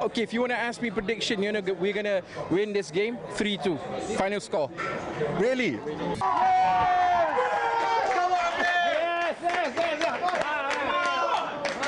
Okay, if you want to ask me prediction, you know we're gonna win this game 3-2. Final score. Really? Yes! Ah, ah, ah.